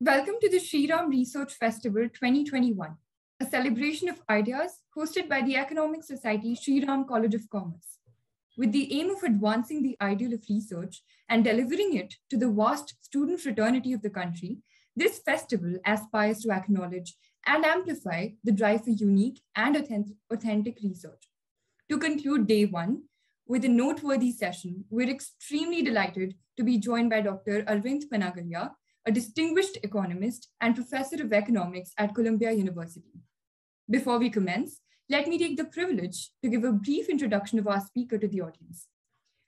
Welcome to the Shri Ram Research Festival 2021, a celebration of ideas hosted by the Economic Society Shri Ram College of Commerce. With the aim of advancing the ideal of research and delivering it to the vast student fraternity of the country, this festival aspires to acknowledge and amplify the drive for unique and authentic, research. To conclude day one with a noteworthy session, we're extremely delighted to be joined by Dr. Arvind Panagaria, a distinguished economist and professor of economics at Columbia University. Before we commence, let me take the privilege to give a brief introduction of our speaker to the audience.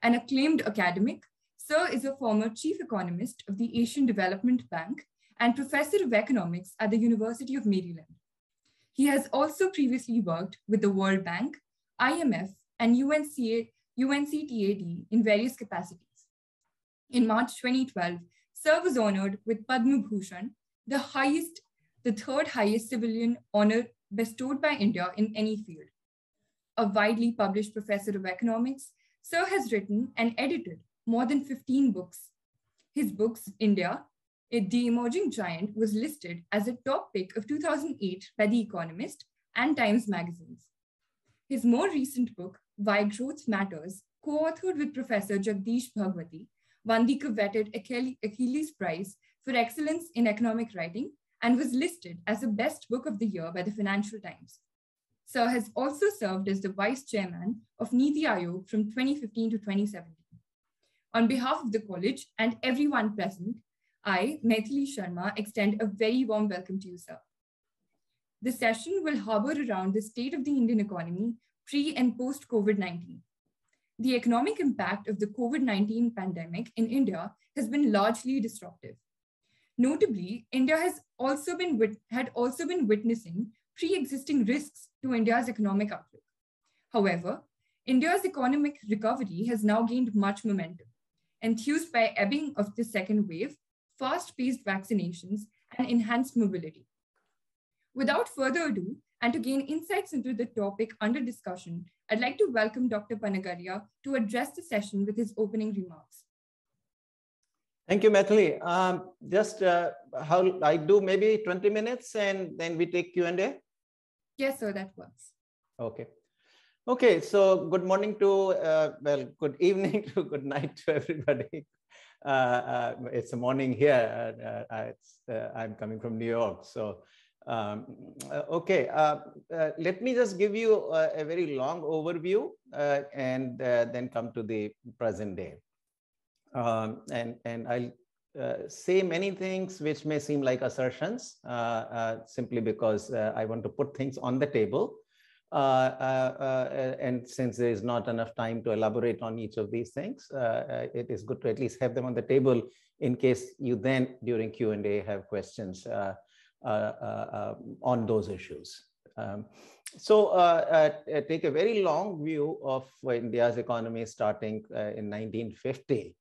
An acclaimed academic, Sir is a former chief economist of the Asian Development Bank and professor of economics at the University of Maryland. He has also previously worked with the World Bank, IMF, and UNCA, UNCTAD in various capacities. In March 2012, Sir was honored with Padma Bhushan, the highest, the third highest civilian honor bestowed by India in any field. A widely published professor of economics, Sir has written and edited more than 15 books. His books, India, The Emerging Giant, was listed as a top pick of 2008 by The Economist and Times magazines. His more recent book, Why Growth Matters, co-authored with Professor Jagdish Bhagwati, won the coveted Eccles Prize for Excellence in Economic Writing and was listed as the best book of the year by the Financial Times. Sir has also served as the vice chairman of Niti Aayog from 2015 to 2017. On behalf of the college and everyone present, I, Maithili Sharma, extend a very warm welcome to you, sir. The session will harbor around the state of the Indian economy pre and post COVID 19 the economic impact of the COVID 19 pandemic in India has been largely disruptive. Notably, India has also been had also been witnessing pre-existing risks to India's economic outlook. However, India's economic recovery has now gained much momentum, enthused by ebbing of the second wave, fast-paced vaccinations, and enhanced mobility. Without further ado, and to gain insights into the topic under discussion, I'd like to welcome Dr. Panagaria to address the session with his opening remarks. Thank you, Maithili. Um, just uh, how I do maybe 20 minutes and then we take Q&A? Yes, sir, that works. Okay. Okay, so good morning to, uh, well, good evening to good night to everybody. Uh, uh it's a morning here. Uh, uh, it's, I'm coming from New York. So um, uh, okay, uh, uh, let me just give you a, a very long overview uh, and uh, then come to the present day. Um, and, and I'll uh, say many things which may seem like assertions simply because I want to put things on the table. and since there is not enough time to elaborate on each of these things, it is good to at least have them on the table in case you then during Q&A have questions uh, uh, uh, Uh, uh, uh, on those issues. Um, so take a very long view of India's economy starting in 1950.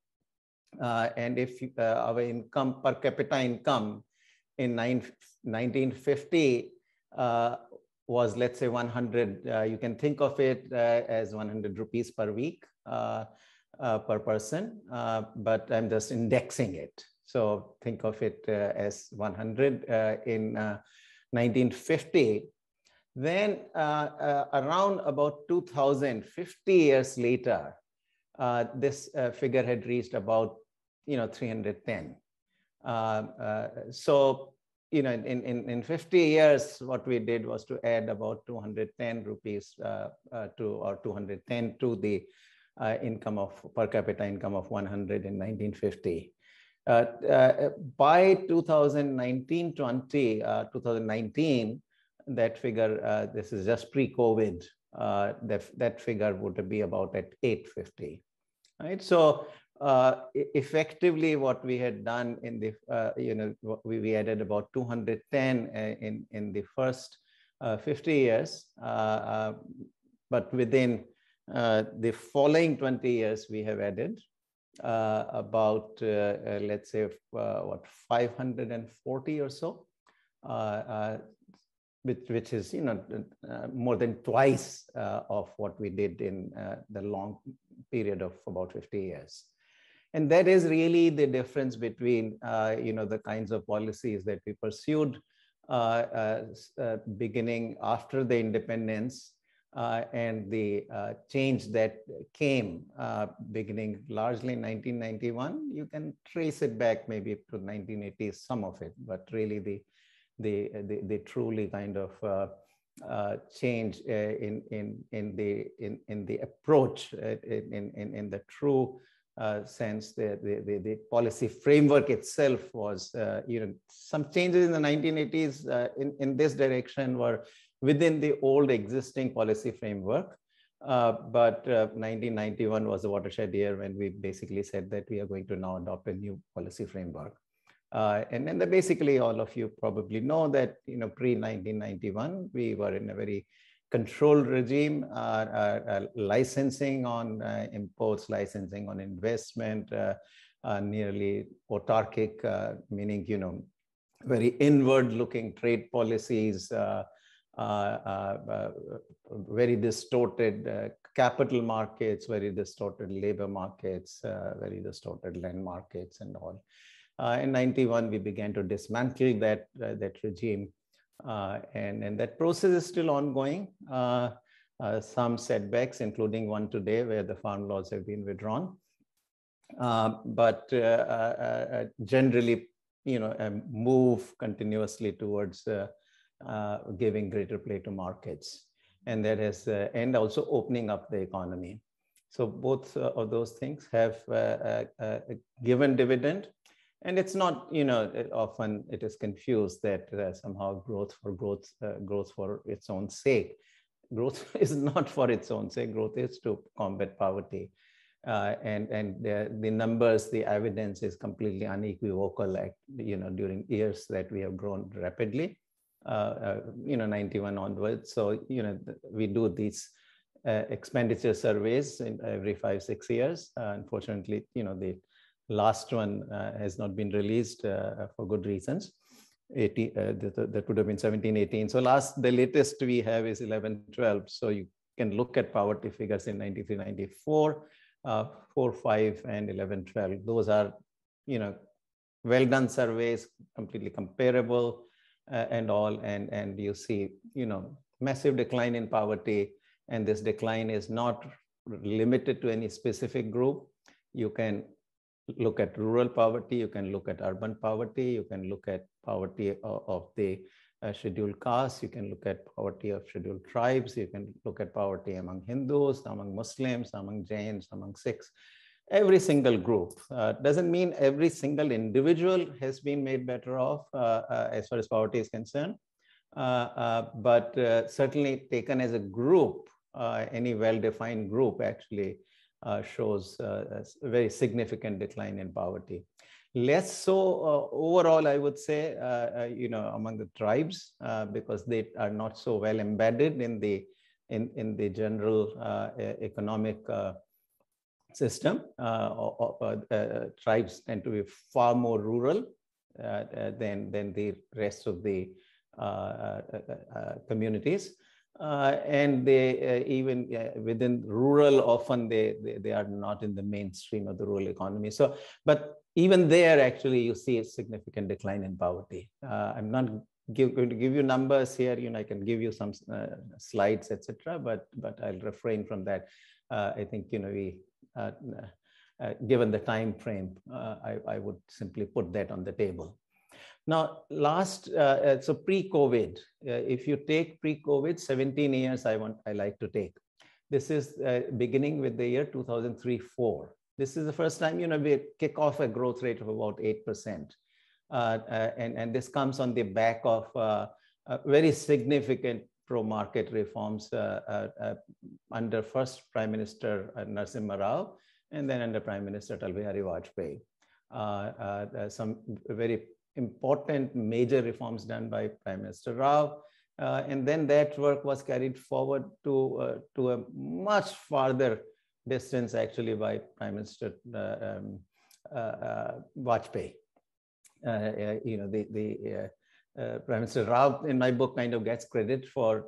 and if our income per capita income in nine, 1950 was let's say 100 uh, you can think of it uh, as 100 rupees per week uh, per person but i'm just indexing it so think of it uh, as 100 uh, in 1950. Uh, then around about 2000, 50 years later, this figure had reached about you know 310. so you know, in, in, in 50 years, what we did was to add about 210 rupees uh, uh, to, or 210 to the uh, income of per capita income of 100 in 1950. Uh, uh, by 2019, 20, uh, 2019, that figure, this is just pre-COVID, that, that figure would be about at 850, right? So uh, effectively what we had done in the, uh, you know, we, we added about 210 in, in the first uh, 50 years, but within the following 20 years, we have added uh, about, uh, uh, let's say, what, 540 or so, which, which is, you know, more than twice of what we did in the long period of about 50 years. And that is really the difference between, uh, you know, the kinds of policies that we pursued uh, uh, uh beginning after the independence uh, and the uh, change that came beginning largely in 1991. You can trace it back maybe to 1980s, some of it, but really the, the, the, the truly kind of uh, change uh, in, in, in, the, in, in the approach, uh, in, in, in the true uh, sense, the, the, the, policy framework itself was, uh, you know, some changes in the 1980s uh, in, in this direction were within the old existing policy framework. but 1991 was the watershed year when we basically said that we are going to now adopt a new policy framework. Uh, and then the, basically all of you probably know that, you know, pre-1991, we were in a very controlled regime, uh, uh, uh licensing on uh, imports, licensing on investment, uh, nearly autarkic, meaning, you know, very inward looking trade policies, Uh, uh, uh, very distorted capital markets, very distorted labor markets, very distorted land markets and all. Uh, in 91, we began to dismantle that, uh, that regime. Uh, and, and that process is still ongoing. some setbacks, including one today where the farm laws have been withdrawn. but generally, you know, move continuously towards giving greater play to markets. And that is uh, and also opening up the economy. So both uh, of those things have uh, given dividend. And it's not you know often it is confused that uh, somehow growth for growth uh, growth for its own sake. Growth is not for its own sake. Growth is to combat poverty. Uh, and and the, the numbers the evidence is completely unequivocal like you know during years that we have grown rapidly. uh, uh, you know 91 onwards so you know we do these uh, expenditure surveys in every five six years unfortunately you know the last one uh, has not been released uh, for good reasons. 80, uh, that, that would have been 17, 18. So last, the latest we have is 11, 12. So you can look at poverty figures in 93, 94, uh, 4, 5, and 11, 12. Those are, you know, well done surveys, completely comparable uh, and all. And, and you see, you know, massive decline in poverty. And this decline is not limited to any specific group. You can look at rural poverty, you can look at urban poverty, you can look at poverty of, of the uh, scheduled castes, you can look at poverty of scheduled tribes, you can look at poverty among Hindus, among Muslims, among Jains, among Sikhs. Every single group uh, doesn't mean every single individual has been made better off uh, uh as far as poverty is concerned, uh, uh, but certainly taken as a group, any well-defined group actually shows a very significant decline in poverty. Less so overall, I would say, you know, among the tribes, because they are not so well embedded in the in, in the general economic system. tribes tend to be far more rural than, than the rest of the communities. Uh, and they uh, even uh, within rural often they, they, they are not in the mainstream of the rural economy so but even there actually you see a significant decline in poverty uh, i'm not give, going to give you numbers here you know i can give you some uh, slides etc but but i'll refrain from that uh, i think you know we given the time frame I, I would simply put that on the table now, last, uh, uh, so pre-COVID, uh, if you take pre-COVID, 17 years I want, I like to take. This is uh, beginning with the year 2003-4. This is the first time, you know, we kick off a growth rate of about 8%. Uh, uh, and, and this comes on the back of very significant pro-market reforms under first Prime Minister Narasimha Rao and then under Prime Minister Atal Vajpayee. some very important major reforms done by Prime Minister Rao. Uh, and then that work was carried forward to, uh, to a much farther distance actually by Prime Minister uh, um, uh, uh, Vajpayee. Uh, you know, the, the Prime Minister Rao in my book kind of gets credit for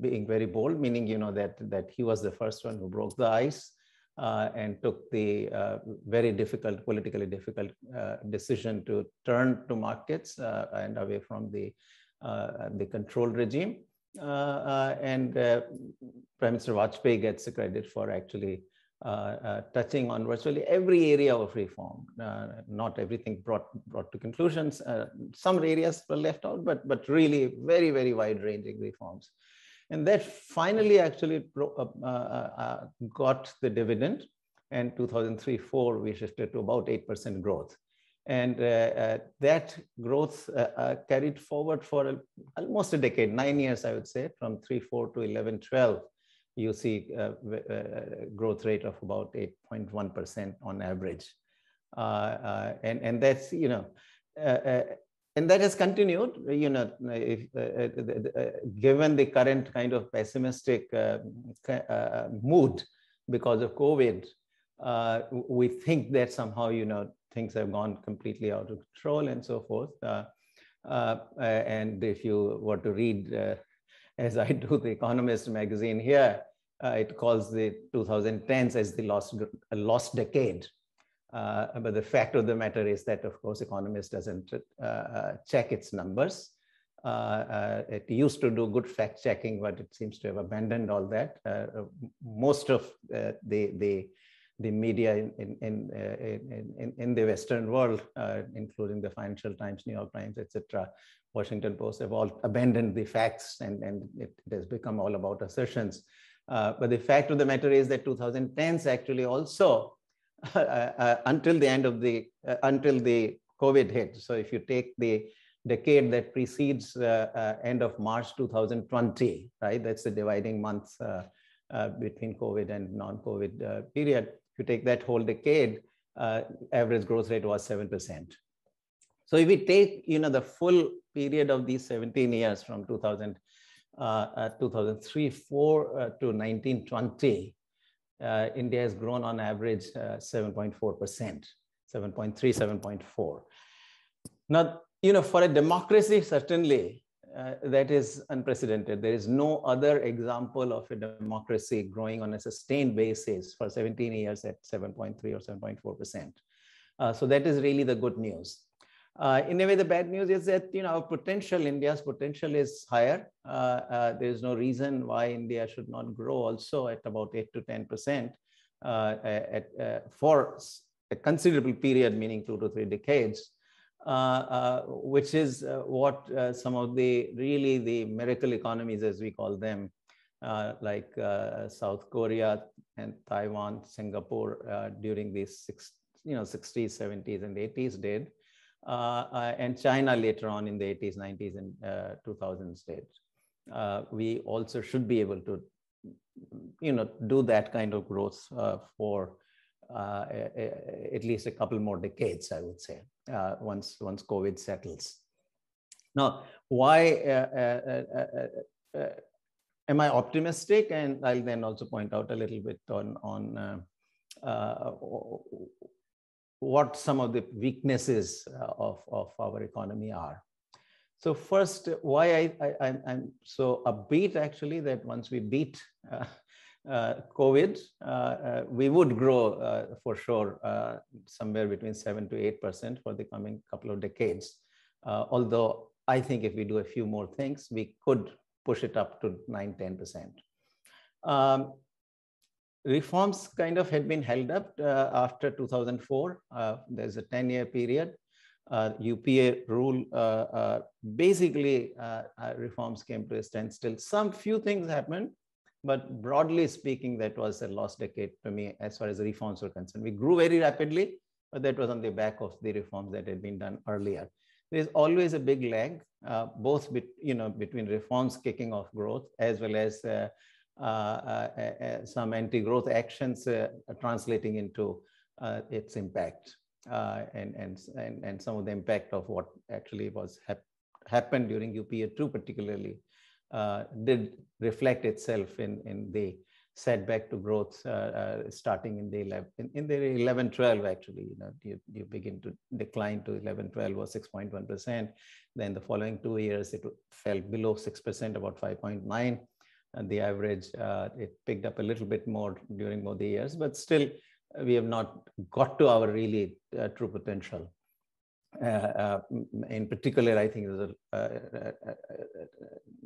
being very bold, meaning, you know, that, that he was the first one who broke the ice uh, and took the uh, very difficult, politically difficult uh, decision to turn to markets uh, and away from the, uh, the control regime. Uh, and Prime Minister Vajpayee gets the credit for actually touching on virtually every area of reform. not everything brought, brought to conclusions. some areas were left out, but, but really very, very wide-ranging reforms. And that finally actually uh, uh, uh, got the dividend. And 2003-4, we shifted to about 8% growth. And uh, that growth carried forward for almost a decade, nine years, I would say, from 3-4 to 11-12 you see a, a, growth rate of about 8.1% on average. Uh, uh, and, and that's, you know, uh, and that has continued you know if, uh, uh, given the current kind of pessimistic uh, mood because of covid we think that somehow you know things have gone completely out of control and so forth and if you were to read as i do the economist magazine here it calls the 2010s as the lost lost decade uh, but the fact of the matter is that, of course, Economist doesn't uh, uh check its numbers. Uh, uh, it used to do good fact checking, but it seems to have abandoned all that. most of the, the, the media in, in, in, in, in the Western world, including the Financial Times, New York Times, etc., Washington Post, have all abandoned the facts and, and it, it has become all about assertions. Uh, but the fact of the matter is that 2010s actually also uh, uh, until the end of the, uh, until the COVID hit. So if you take the decade that precedes uh, uh, end of March 2020, right? That's the dividing month between COVID and non-COVID period. If you take that whole decade, average growth rate was 7%. So if we take, you know, the full period of these 17 years from 2000, uh, 2003, 4 uh, to 1920, uh, India has grown on average 7.4%, 7.3, 7.4. Now, you know, for a democracy, certainly uh, that is unprecedented. There is no other example of a democracy growing on a sustained basis for 17 years at 7.3 or 7.4%. Uh, so that is really the good news. Uh, in a way, the bad news is that you know our potential, India's potential is higher. Uh, uh, there is no reason why India should not grow also at about eight to ten percent uh, at, uh, for a considerable period, meaning two to three decades, uh, which is what some of the really the miracle economies, as we call them, like South Korea and Taiwan, Singapore, during these six, you know, 60s, 70s, and 80s did. Uh, uh, and China later on in the 80s, 90s, and 2000s uh, we also should be able to, you know, do that kind of growth for uh, at least a couple more decades, I would say, uh, once once COVID settles. Now, why uh, am I optimistic? And I'll then also point out a little bit on on what some of the weaknesses uh, of, of our economy are. So first, why I, am so upbeat actually that once we beat uh, uh, COVID, uh, uh we would grow uh, for sure somewhere between seven to 8% for the coming couple of decades. although I think if we do a few more things, we could push it up to 9, 10%. Um, reforms kind of had been held up uh, after 2004. Uh, there's a 10 year period. Uh, UPA rule, uh, uh, basically uh, reforms came to a standstill. Some few things happened, but broadly speaking, that was a lost decade to me as far as reforms were concerned. We grew very rapidly, but that was on the back of the reforms that had been done earlier. There's always a big lag, both be, you know, between reforms kicking off growth as well as Uh, uh, uh, some anti-growth actions translating into its impact and, and, and, and some of the impact of what actually was hap happened during UPA 2 particularly did reflect itself in, in the setback to growth uh, uh, starting in the 11 in, in, the 11 12 actually. You know you, you begin to decline to 11 12 or 6.1 percent. Then the following two years it fell below 6 percent about 5.9 the average. it picked up a little bit more during Modi years, but still we have not got to our really true potential. Uh, uh, in particular, I think there's a, a, a,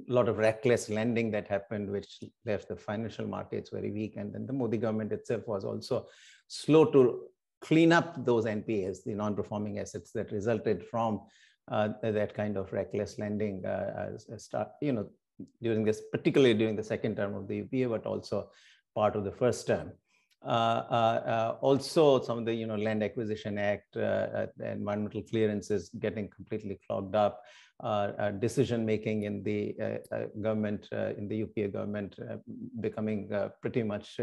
lot of reckless lending that happened, which left the financial markets very weak. And then the Modi government itself was also slow to clean up those NPAs, the non-performing assets that resulted from uh, that kind of reckless lending. Uh, start, you know, during this, particularly during the second term of the UPA, but also part of the first term. Uh, uh, uh, also some of the you know land acquisition act environmental clearances getting completely clogged up decision making in the government in the UPA government becoming pretty much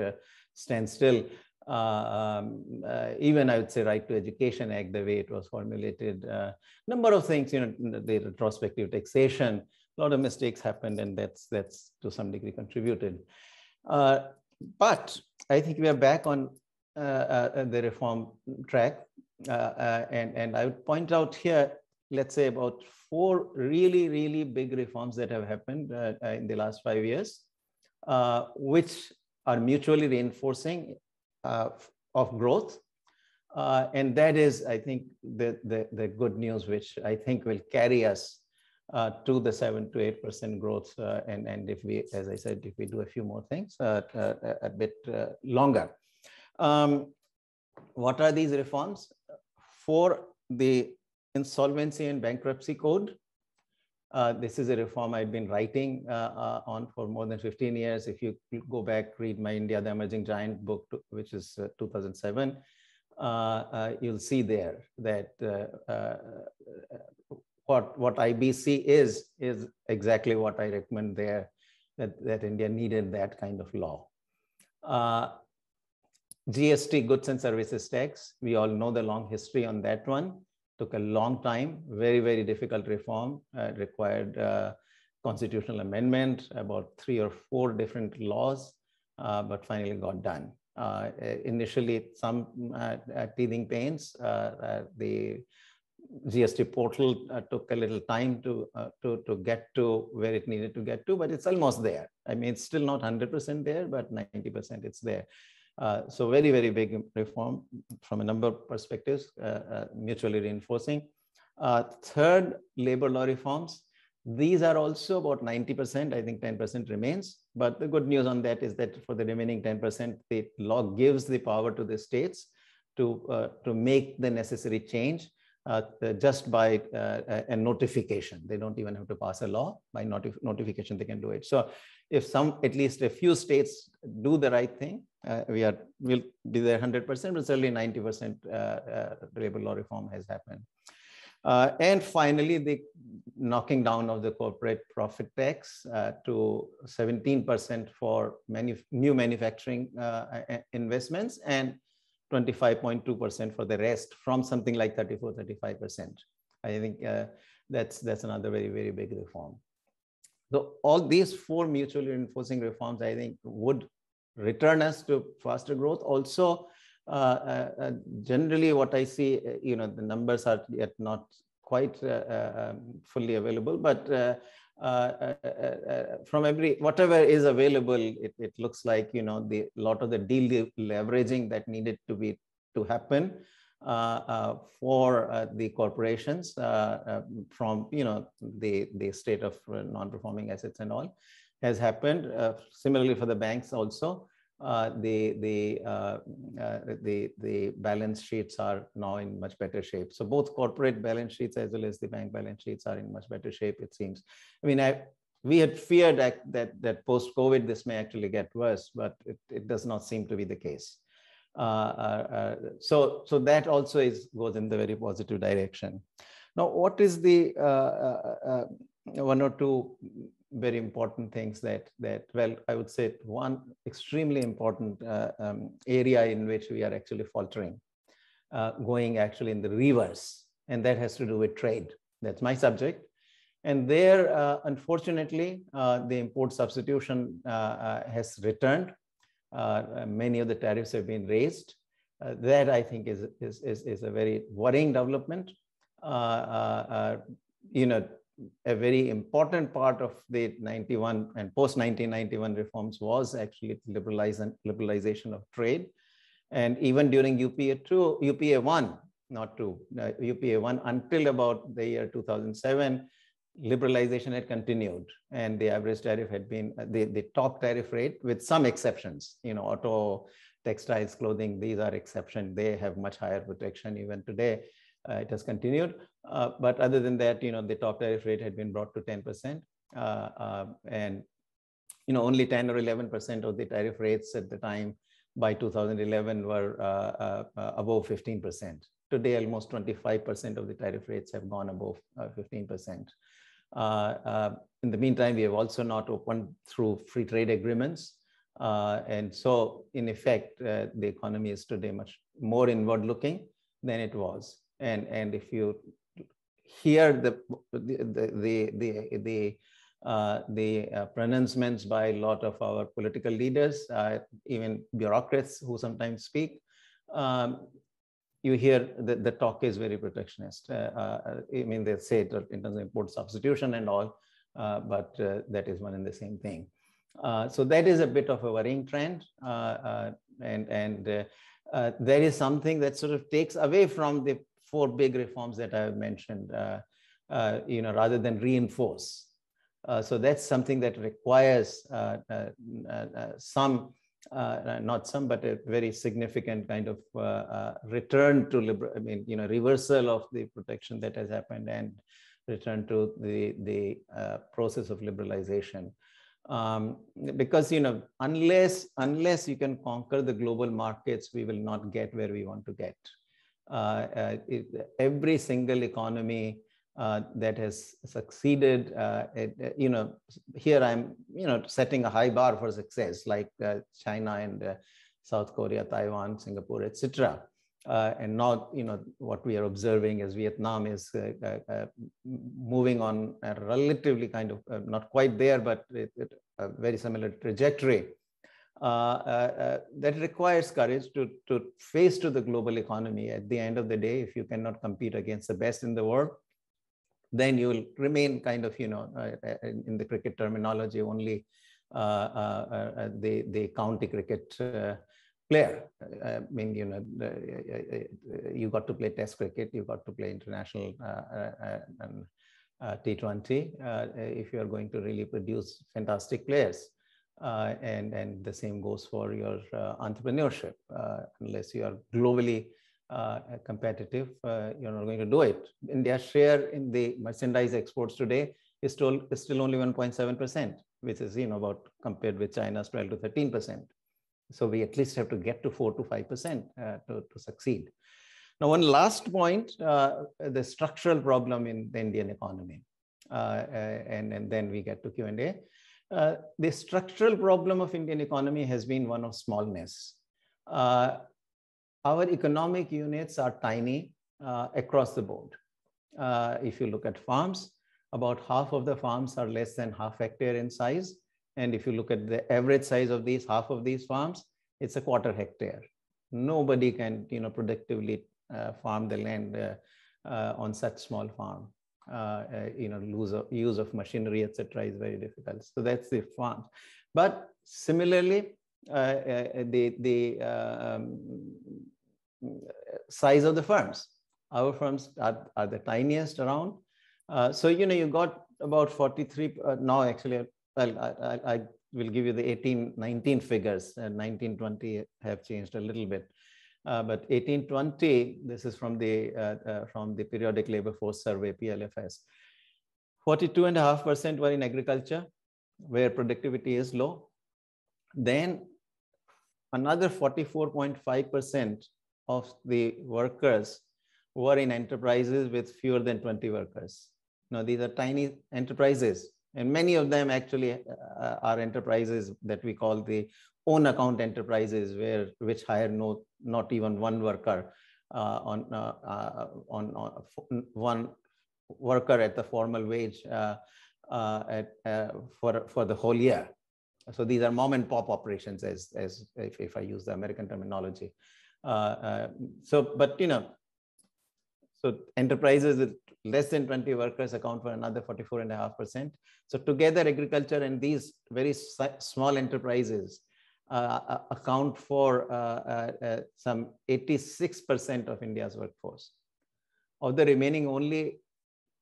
standstill uh, um, uh, even I would say right to education act, the way it was formulated, uh, number of things, you know, the retrospective taxation, a lot of mistakes happened and that's, that's to some degree contributed. but I think we are back on uh, uh, the reform track. Uh, and, and I would point out here, let's say about four really, really big reforms that have happened in the last five years, which are mutually reinforcing of growth. Uh, and that is, I think, the, the, the, good news, which I think will carry us uh, to the seven to eight percent growth. Uh, and and if we, as I said, if we do a few more things uh, uh, a bit uh, longer. Um, what are these reforms for the insolvency and bankruptcy code? this is a reform I've been writing on for more than 15 years. If you go back, read my India, the Emerging Giant book, which is 2007, you'll see there that what, what IBC is, is exactly what I recommend there, that, that India needed that kind of law. Uh, GST, goods and services tax, we all know the long history on that one. Took a long time, very, very difficult reform, uh, required uh, constitutional amendment, about three or four different laws, uh, but finally got done. Uh, initially, some uh, teething pains. the GST portal uh, took a little time to, uh, to, to get to where it needed to get to, but it's almost there. I mean, it's still not 100% there, but 90% it's there. Uh, so very, very big reform from a number of perspectives, uh, uh, mutually reinforcing. Uh, third, labor law reforms. These are also about 90%, I think 10% remains. But the good news on that is that for the remaining 10%, the law gives the power to the states to, to make the necessary change uh, just by uh, a notification. They don't even have to pass a law. By notif notification, they can do it. So if some, at least a few states do the right thing, uh, we are, will be there 100%, but certainly 90% uh, uh, labor law reform has happened. Uh, and finally, the knocking down of the corporate profit tax to 17% for manu new manufacturing investments and 25.2% for the rest from something like 34, 35%. I think uh, that's, that's another very, very big reform. So all these four mutually reinforcing reforms, I think would return us to faster growth. Also, uh, uh, uh generally what I see, uh, you know, the numbers are yet not quite uh, um, fully available, but Uh, uh, uh, from every whatever is available it, it looks like you know the lot of the deal leveraging that needed to be to happen for the corporations from you know the the state of non-performing assets and all has happened. Similarly for the banks also uh, the the uh, uh, the the balance sheets are now in much better shape. So both corporate balance sheets as well as the bank balance sheets are in much better shape. It seems. I mean, I we had feared that that, that post COVID this may actually get worse, but it, it does not seem to be the case. Uh, uh, uh, so so that also is goes in the very positive direction. Now, what is the uh, one or two very important things that that well i would say one extremely important uh, um, area in which we are actually faltering uh, going actually in the reverse and that has to do with trade. That's my subject. And there uh, unfortunately uh, the import substitution uh, uh, has returned. Many of the tariffs have been raised. That i think is, is is is a very worrying development. You know a very important part of the 91 and post 1991 reforms was actually liberalization of trade. And even during UPA 2, UPA 1, not 2, uh, UPA 1 until about the year 2007, liberalization had continued and the average tariff had been uh, the, the top tariff rate with some exceptions, you know, auto, textiles, clothing, these are exceptions. They have much higher protection even today. Uh, it has continued. Uh, but other than that, you know, the top tariff rate had been brought to 10%. Uh, and, you know, only 10 or 11% of the tariff rates at the time by 2011 were above 15%. Today, almost 25% of the tariff rates have gone above 15%. Uh, uh, in the meantime, we have also not opened through free trade agreements. Uh, and so, in effect, the economy is today much more inward looking than it was. And, and if you hear the, the, the, the, the uh, the uh, pronouncements by a lot of our political leaders, uh, even bureaucrats who sometimes speak, um, you hear that the talk is very protectionist. Uh, uh, I mean, they say it in terms of import substitution and all, uh, but that is one and the same thing. so that is a bit of a worrying trend. and and there is something that sort of takes away from the four big reforms that I have mentioned, you know, rather than reinforce. Uh, so that's something that requires uh, uh, some uh, not some, but a very significant kind of uh, uh, return to, liber I mean, you know, reversal of the protection that has happened and return to the, the uh, process of liberalization. Um, because, you know, unless, unless you can conquer the global markets, we will not get where we want to get. Uh, uh, every single economy uh, that has succeeded. Uh, it, uh, you know, here I'm, you know, setting a high bar for success, like uh, China and uh, South Korea, Taiwan, Singapore, etc. Uh, and not, you know, what we are observing as Vietnam is moving on a relatively kind of not quite there, but it, it, a very similar trajectory. Uh, uh, uh, that requires courage to, to face to the global economy. At the end of the day, if you cannot compete against the best in the world, then you will remain kind of, you know, uh, uh in the cricket terminology, only uh, uh, uh the, the county cricket player. I mean, you know, you got to play test cricket, you got to play international and T20 if you are going to really produce fantastic players. And, and the same goes for your entrepreneurship, unless you are globally uh, competitive, uh, you're not going to do it. India's share in the merchandise exports today is still, is still only 1.7%, which is, you know, about compared with China's 12 to 13%. So we at least have to get to 4 to 5% uh, to, to succeed. Now, one last point, uh, the structural problem in the Indian economy. Uh, uh, and, and then we get to Q&A. the structural problem of Indian economy has been one of smallness. Our economic units are tiny uh, across the board. Uh, if you look at farms, about half of the farms are less than half hectare in size. And if you look at the average size of these, half of these farms, it's a quarter hectare. Nobody can, you know, productively uh, farm the land uh, uh, on such small farm. Uh, you know, use of, use of machinery, etc., is very difficult. So that's the farm. But similarly, the the um, size of the firms. Our firms are, are the tiniest around. Uh, so, you know, you got about 43, uh, now actually, well, I, I, I, will give you the 18, 19 figures, and 1920 have changed a little bit. Uh, but 1820, this is from the, uh, uh, from the Periodic Labor Force Survey, PLFS. 42.5% were in agriculture, where productivity is low. Then another 44.5% of the workers were in enterprises with fewer than 20 workers. Now, these are tiny enterprises, and many of them actually uh, are enterprises that we call the own account enterprises, where which hire no, not even one worker uh, on, uh, uh on, on one worker at the formal wage uh, uh, at, for, for the whole year. So these are mom and pop operations, as, as if, if I use the American terminology. So, but you know, So enterprises with less than 20 workers account for another 44.5%. So together, agriculture and these very small enterprises uh, uh, account for uh, uh, some 86% of India's workforce. Of the remaining, only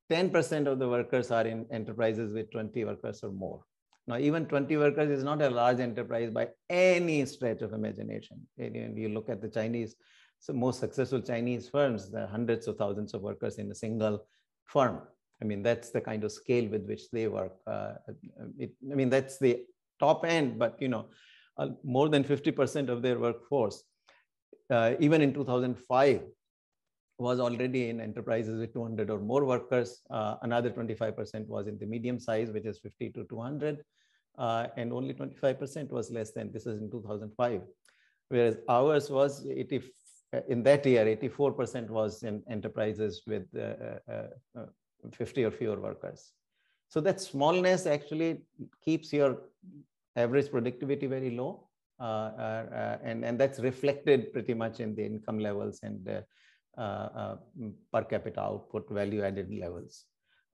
10% of the workers are in enterprises with 20 workers or more. Now, even 20 workers is not a large enterprise by any stretch of imagination. And you look at the Chinese, so most successful Chinese firms, the hundreds of thousands of workers in a single firm. I mean, that's the kind of scale with which they work. Uh, it, I mean, that's the top end, but you know, uh, more than 50% of their workforce, uh, even in 2005, was already in enterprises with 200 or more workers. Uh, another 25% was in the medium size, which is 50 to 200. Uh, and only 25% was less than, this is in 2005. Whereas ours was 80, uh, in that year, 84% was in enterprises with uh, uh, uh, 50 or fewer workers. So that smallness actually keeps your average productivity very low. and, and that's reflected pretty much in the income levels and uh, uh, per capita output value added levels.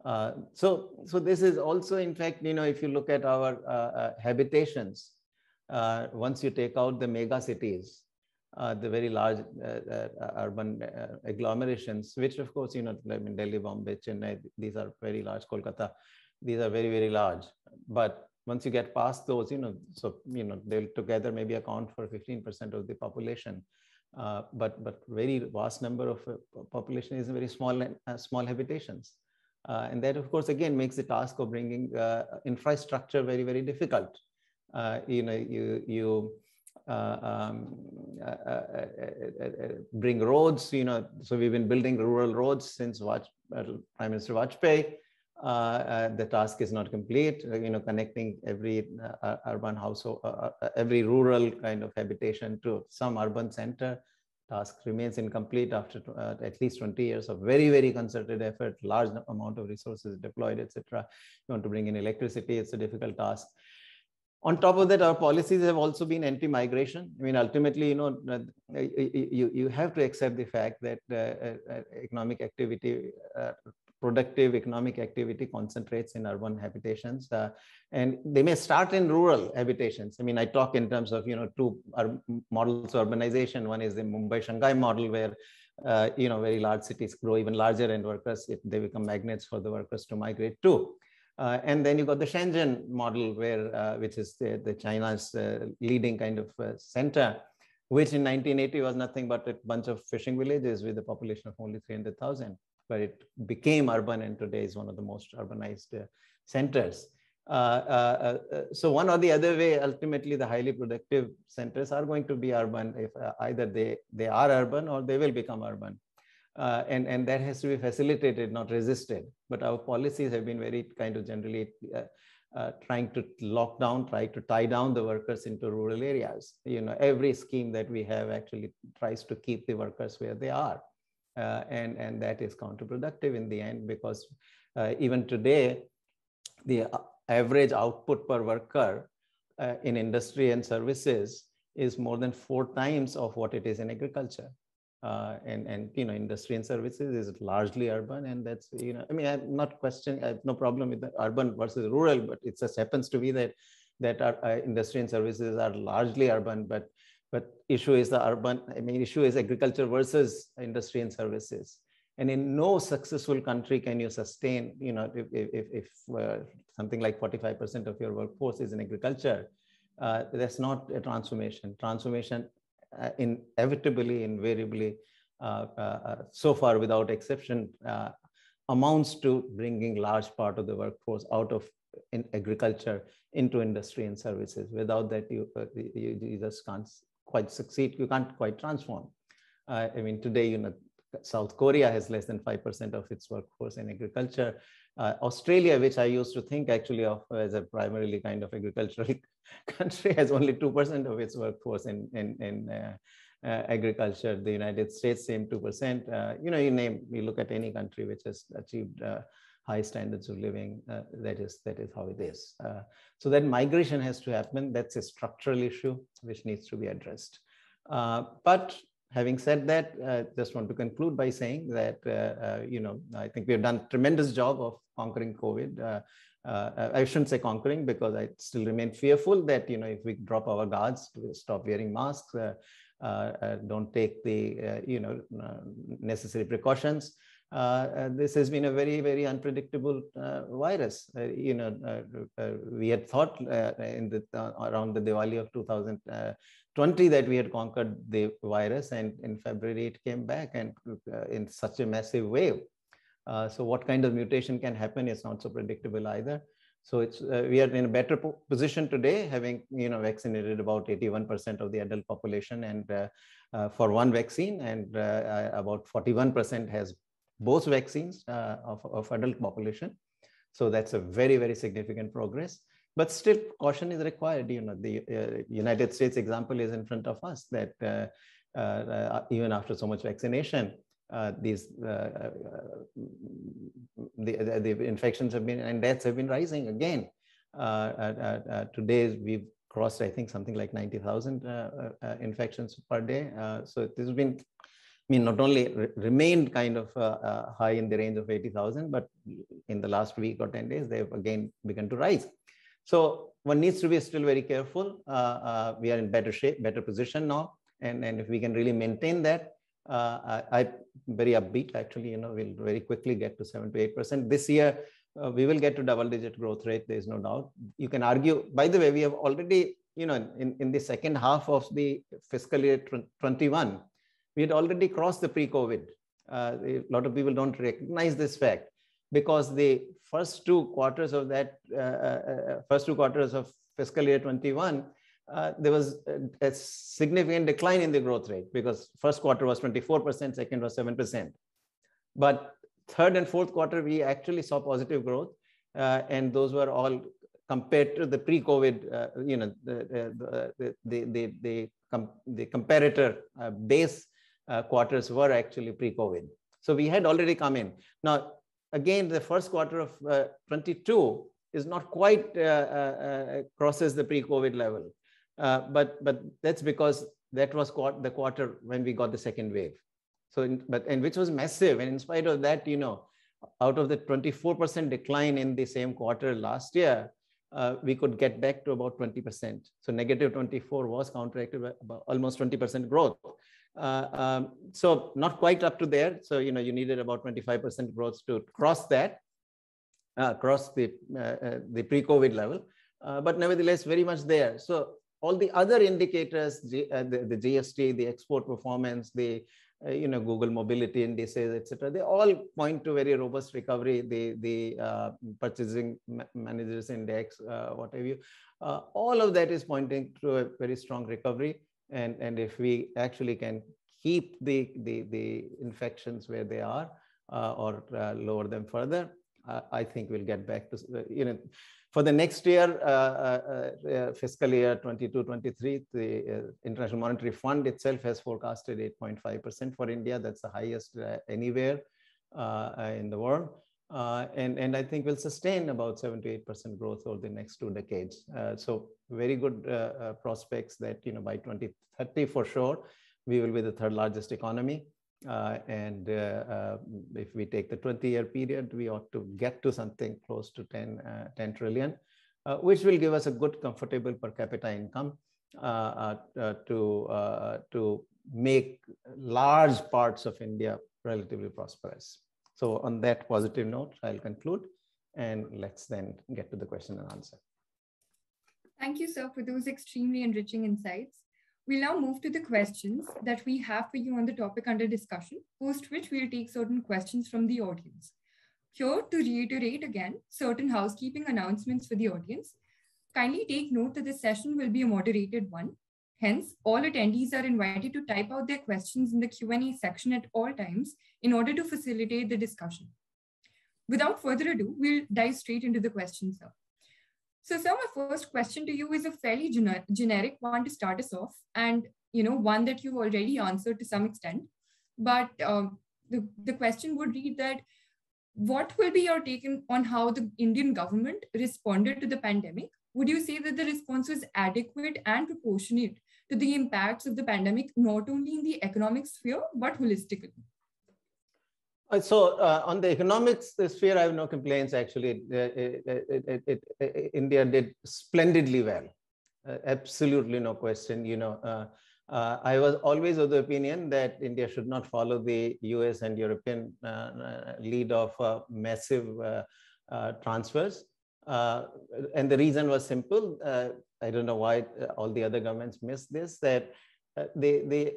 Uh, so, so this is also, in fact, you know, if you look at our habitations, once you take out the mega cities, uh, the very large uh, uh, urban agglomerations, which of course, you know, I mean, Delhi, Bombay, Chennai, these are very large, Kolkata, these are very, very large. But once you get past those, you know, so, you know, they'll together maybe account for 15% of the population. Uh, but but very vast number of uh, population is in very small uh, small habitations, uh, and that of course again makes the task of bringing uh, infrastructure very very difficult. you know you you Uh, um, uh, uh, bring roads. You know so we've been building rural roads since Vaj Prime Minister Vajpayee. Uh, the task is not complete. Uh, you know, connecting every uh, urban household, every rural kind of habitation to some urban center task remains incomplete after uh, at least 20 years of very, very concerted effort, large amount of resources deployed, etc. You want to bring in electricity, it's a difficult task. On top of that, our policies have also been anti-migration. I mean, ultimately, you know, you, you have to accept the fact that uh, economic activity uh, productive economic activity concentrates in urban habitations uh, and they may start in rural habitations. I mean i talk in terms of you know two models of urbanization. One is the mumbai shanghai model where uh, you know very large cities grow even larger and workers if they become magnets for the workers to migrate to uh, and then you got the Shenzhen model, where uh, which is the, the China's uh, leading kind of uh, center, which in 1980 was nothing but a bunch of fishing villages with a population of only 300,000 but it became urban and today is one of the most urbanized uh, centers. Uh, so one or the other way, ultimately the highly productive centers are going to be urban if either they, they are urban or they will become urban. Uh, and, and that has to be facilitated, not resisted. But our policies have been very kind of generally trying to lock down, try to tie down the workers into rural areas. You know, every scheme that we have actually tries to keep the workers where they are. Uh, and, and that is counterproductive in the end because uh, even today, the uh, average output per worker uh, in industry and services is more than four times of what it is in agriculture. Uh, and and you know industry and services is largely urban and that's you know i mean i'm not questioning i have no problem with the urban versus rural but it just happens to be that that our uh, industry and services are largely urban but but issue is the urban, I mean, issue is agriculture versus industry and services. And in no successful country can you sustain, you know, if, if, if uh, something like 45% of your workforce is in agriculture, uh, that's not a transformation. Transformation inevitably, invariably, uh, uh, uh, so far without exception, amounts to bringing large part of the workforce out of in agriculture into industry and services. Without that, you, you, you just can't quite succeed, you can't quite transform. Uh, I mean, today, you know, South Korea has less than 5% of its workforce in agriculture. Uh, Australia, which I used to think actually of as a primarily kind of agricultural country, has only 2% of its workforce in, in, in uh, uh, agriculture. The United States, same 2%. Uh, you know, you name, you look at any country which has achieved uh, high standards of living, uh, that is that is how it is. So that migration has to happen. That's a structural issue which needs to be addressed. Uh, but having said that, uh, just want to conclude by saying that, uh, uh, you know, I think we've done tremendous job of conquering COVID. Uh, uh, I shouldn't say conquering because I still remain fearful that, you know, if we drop our guards, to stop wearing masks, uh, uh, uh don't take the, uh, you know, necessary precautions, this has been a very, very unpredictable virus. you know, we had thought in the, around the Diwali of 2000, 20 that we had conquered the virus and in February it came back and uh, in such a massive wave. Uh, so what kind of mutation can happen is not so predictable either. So it's uh, we are in a better position today, having you know vaccinated about 81% of the adult population, and uh, uh, for one vaccine, and uh, about 41% has both vaccines of, of adult population. So that's a very very significant progress but still caution is required you know. The uh, united states example is in front of us that uh, uh, uh even after so much vaccination uh, these uh, the, the infections have been and deaths have been rising again. Today we've crossed i think something like 90000 infections per day. So this has been I mean, not only re remained kind of high in the range of 80,000, but in the last week or 10 days, they've again begun to rise. So one needs to be still very careful. Uh, uh, we are in better shape, better position now. And, and if we can really maintain that, uh, I, am very upbeat actually, you know, we'll very quickly get to seven to 8%. This year, uh, we will get to double digit growth rate. There's no doubt. You can argue, by the way, we have already, you know, in, in the second half of the fiscal year 21, we had already crossed the pre-COVID. Uh, a lot of people don't recognize this fact because the first two quarters of that uh, uh, uh, first two quarters of fiscal year 21 uh, there was a, a, significant decline in the growth rate because first quarter was 24% second was 7% but third and fourth quarter we actually saw positive growth uh, and those were all compared to the pre-covid uh, you know the the the the, the, com the comparator base quarters were actually pre-covid. So we had already come in. Now again, the first quarter of uh, 22 is not quite uh, uh, crosses the pre-COVID level. But, but that's because that was the quarter when we got the second wave. So, in, but, and which was massive. And in spite of that, you know, out of the 24% decline in the same quarter last year, uh, we could get back to about 20%. So negative 24 was counteracted by almost 20% growth. Uh, um, so not quite up to there. So, you know, you needed about 25% growth to cross that, uh, cross the, uh, uh the pre-COVID level, uh, but nevertheless, very much there. So all the other indicators, uh, the, the, GST, the export performance, the, you know, Google mobility indices, etc. They all point to very robust recovery. The, the purchasing managers index, have you, all of that is pointing to a very strong recovery and, and if we actually can keep the, the, the infections where they are uh, or uh, lower them further, uh, I think we'll get back to, uh, you know, for the next year, uh, uh, fiscal year 22-23, the International Monetary Fund itself has forecasted 8.5% for India. That's the highest anywhere in the world. Uh, and, and I think will sustain about 7 to 8% growth over the next two decades. Uh, so very good uh, uh prospects that, you know, by 2030 for sure, we will be the third largest economy. Uh, and uh, if we take the 20 year period, we ought to get to something close to 10, 10 trillion, which will give us a good, comfortable per capita income to, to make large parts of India relatively prosperous. So on that positive note, I'll conclude and let's then get to the question and answer. Thank you, sir, for those extremely enriching insights. We'll now move to the questions that we have for you on the topic under discussion, post which we'll take certain questions from the audience. Here, to reiterate again, certain housekeeping announcements for the audience. Kindly take note that this session will be a moderated one. Hence, all attendees are invited to type out their questions in the Q&A section at all times in order to facilitate the discussion. Without further ado, we'll dive straight into the questions, sir. So, sir, my first question to you is a fairly gener generic one to start us off, and you know one that you've already answered to some extent. But um, the the question would read that: What will be your take on how the Indian government responded to the pandemic? Would you say that the response was adequate and proportionate to the impacts of the pandemic, not only in the economic sphere, but holistically? Uh, so uh, on the economics sphere, I have no complaints. Actually, it, it, it, India did splendidly well. Uh, absolutely no question. You know, uh, uh, I was always of the opinion that India should not follow the US and European uh, lead of massive transfers. And the reason was simple. I don't know why all the other governments missed this, that the, the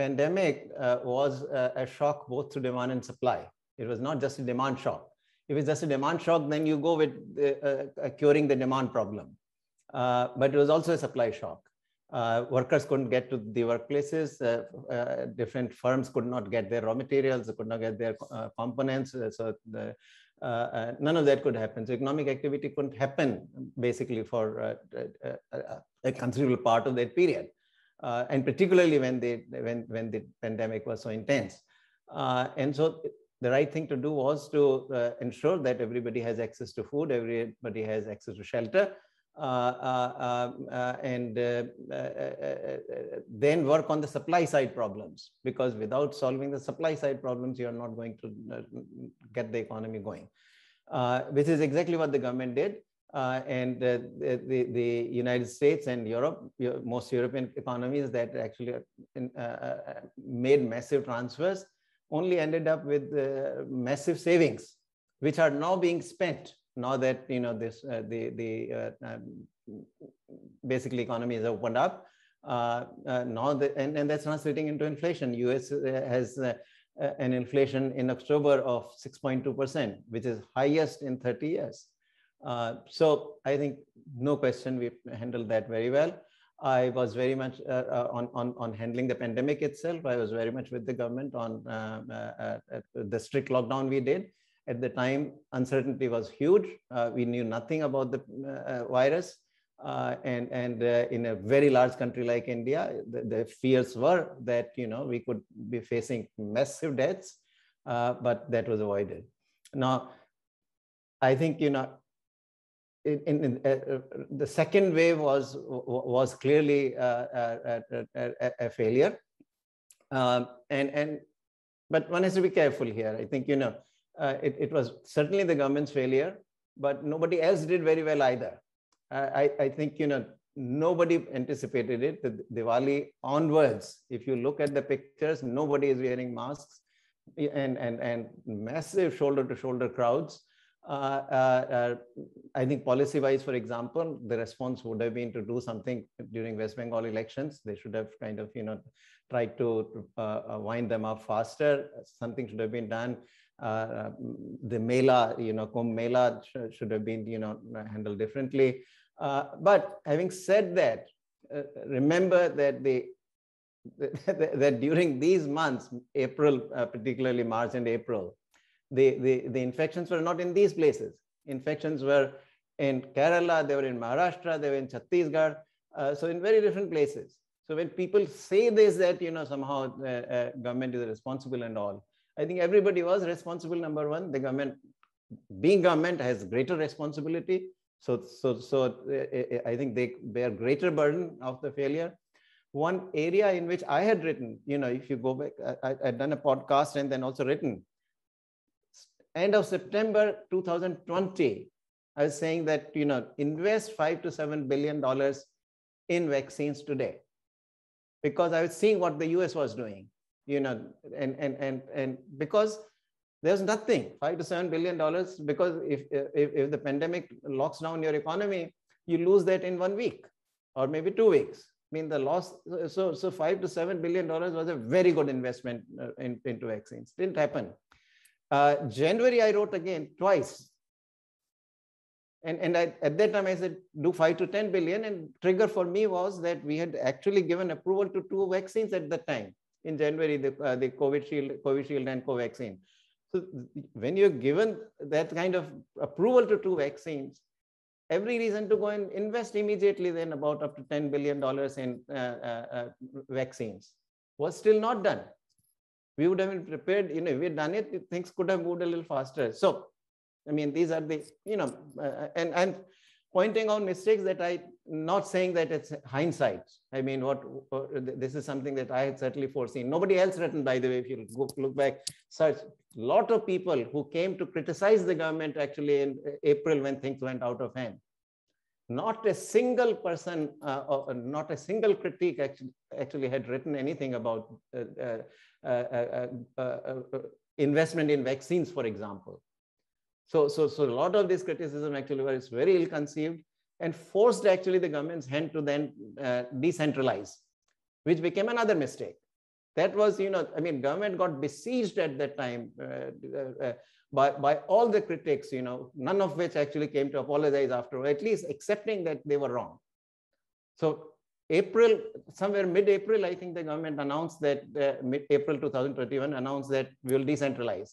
pandemic uh, was uh, a shock both to demand and supply. It was not just a demand shock. If it's just a demand shock, then you go with uh, curing the demand problem. Uh, but it was also a supply shock. Uh, workers couldn't get to the workplaces. Uh, different firms could not get their raw materials, could not get their components. so the, none of that could happen. So economic activity couldn't happen basically for a considerable part of that period uh, and particularly when, they, when, when the pandemic was so intense. Uh, and so the right thing to do was to uh, ensure that everybody has access to food, everybody has access to shelter, uh, uh, uh, and then work on the supply side problems because without solving the supply side problems, you're not going to get the economy going, which is exactly what the government did. Uh, and uh, the, the United States and Europe, most European economies that actually uh, uh, made massive transfers only ended up with uh, massive savings, which are now being spent now that you know this the the um, basically economy is opened up. now the, and, and that's translating into inflation. US has an inflation in October of 6.2%, which is highest in 30 years. Uh, so I think no question we handled that very well. I was very much uh, uh, on, on, on handling the pandemic itself. I was very much with the government on uh, uh, uh the strict lockdown we did. At the time, uncertainty was huge. Uh, we knew nothing about the uh, uh, virus. and and in a very large country like India, the, the, fears were that you know we could be facing massive deaths, but that was avoided. Now, I think you know in, in, uh, uh, the second wave was was clearly uh, a, a, a, failure, um, and and but one has to be careful here. I think you know uh, it, it was certainly the government's failure, but nobody else did very well either. I, I think you know nobody anticipated it. The Diwali onwards, if you look at the pictures, nobody is wearing masks, and and and massive shoulder to shoulder crowds. Uh, uh, uh, I think policy-wise, for example, the response would have been to do something during West Bengal elections. They should have kind of, you know, tried to wind them up faster. Something should have been done. Uh, the Mela, you know, Kumbh Mela sh should have been, you know, handled differently. Uh, but having said that, uh, remember that the that, that during these months, April, particularly March and April, the, the, the infections were not in these places. Infections were in Kerala, they were in Maharashtra, they were in Chhattisgarh, uh, so in very different places. So when people say this, that, you know, somehow uh, uh, government is responsible and all, I think everybody was responsible, number one. The government, being government has greater responsibility. So, so, so uh, uh, I think they bear greater burden of the failure. One area in which I had written, you know, if you go back, I, had done a podcast and then also written end of September 2020, I was saying that, you know, invest five to seven billion dollars in vaccines today. Because I was seeing what the US was doing, you know, and and and and because there's nothing, five to seven billion dollars, because if, if if the pandemic locks down your economy, you lose that in one week or maybe two weeks. I mean, the loss, so so five to seven billion dollars was a very good investment uh, in, into vaccines. Didn't happen. Uh, January, I wrote again twice. And, and I, at that time, I said, do five to 10 billion. And trigger for me was that we had actually given approval to two vaccines at the time in January, the, uh, the Covishield, Covishield and Covaxin. So when you're given that kind of approval to two vaccines, every reason to go and invest immediately then about up to $10 billion in uh, uh, uh, vaccines was still not done we would have been prepared, you know, if we had done it, things could have moved a little faster. So, I mean, these are the, you know, uh, and, and pointing out mistakes that I, not saying that it's hindsight. I mean, what this is something that I had certainly foreseen. Nobody else written, by the way, if you look back, such a lot of people who came to criticize the government actually in April when things went out of hand. Not a single person, uh, or not a single critique actually, actually had written anything about uh, uh, uh, uh investment in vaccines, for example. So, so, so a lot of this criticism actually was very ill-conceived and forced actually the government's hand to then uh, decentralize, which became another mistake. That was, you know, I mean, government got besieged at that time uh, uh, uh by, by all the critics, you know, none of which actually came to apologize after, at least accepting that they were wrong. So April, somewhere mid-April, I think the government announced that, uh, mid-April 2021 announced that we will decentralize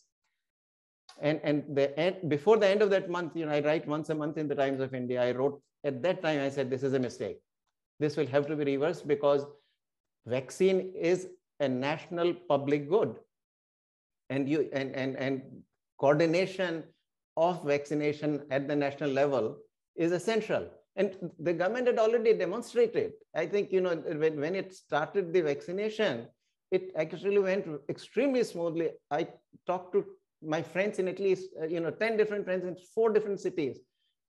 and and the end, before the end of that month, you know, I write once a month in the Times of India. I wrote at that time. I said this is a mistake. This will have to be reversed because vaccine is a national public good, and you and and and coordination of vaccination at the national level is essential. And the government had already demonstrated. I think you know when when it started the vaccination, it actually went extremely smoothly. I talked to my friends in at least, uh, you know, 10 different friends in four different cities,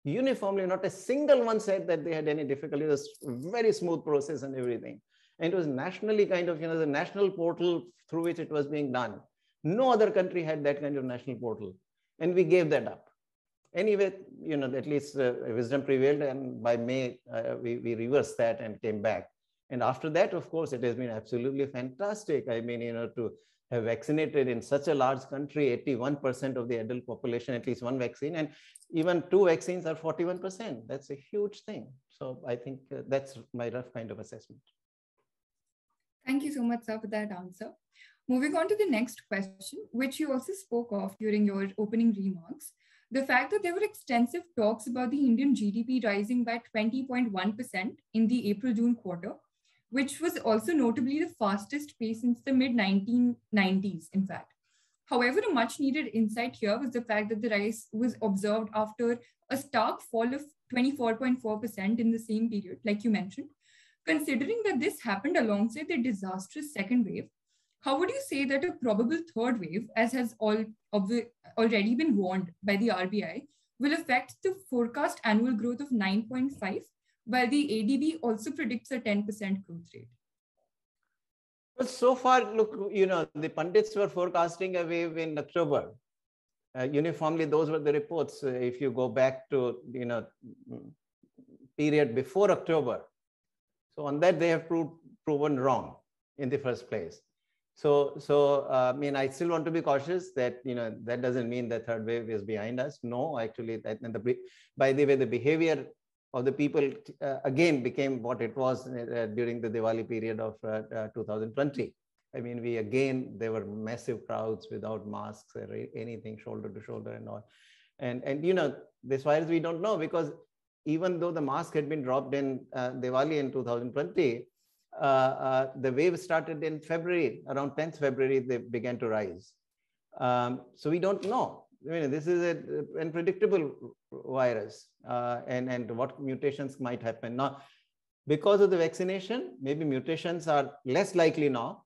uniformly, not a single one said that they had any difficulty. It was very smooth process and everything. And it was nationally kind of, you know, the national portal through which it was being done. No other country had that kind of national portal. And we gave that up. Anyway, you know, at least uh, wisdom prevailed. And by May, uh, we, we reversed that and came back. And after that, of course, it has been absolutely fantastic. I mean, you know, to have vaccinated in such a large country, 81% of the adult population, at least one vaccine, and even two vaccines are 41%. That's a huge thing. So I think uh, that's my rough kind of assessment. Thank you so much, sir, for that answer. Moving on to the next question, which you also spoke of during your opening remarks, the fact that there were extensive talks about the Indian GDP rising by 20.1% in the April-June quarter, which was also notably the fastest pace since the mid 1990s, in fact. However, a much needed insight here was the fact that the rise was observed after a stark fall of 24.4% in the same period, like you mentioned. Considering that this happened alongside the disastrous second wave, how would you say that a probable third wave, as has all already been warned by the RBI, will affect the forecast annual growth of 9.5 while the ADB also predicts a 10% growth rate. Well, so far, look, you know, the pundits were forecasting a wave in October. Uh, uniformly, those were the reports. Uh, if you go back to, you know, period before October. So on that, they have proved, proven wrong in the first place. So, so uh, I mean, I still want to be cautious that, you know, that doesn't mean the third wave is behind us. No, actually, that, the, by the way, the behavior of the people uh, again became what it was uh, during the Diwali period of uh, uh 2020. I mean, we again, there were massive crowds without masks or anything shoulder to shoulder and all. And, and you know, this virus we don't know because even though the mask had been dropped in uh, Diwali in 2020, uh, the wave started in February, around 10th February, they began to rise. Um, so we don't know I mean, this is an unpredictable virus uh, and, and what mutations might happen. Now, because of the vaccination, maybe mutations are less likely now,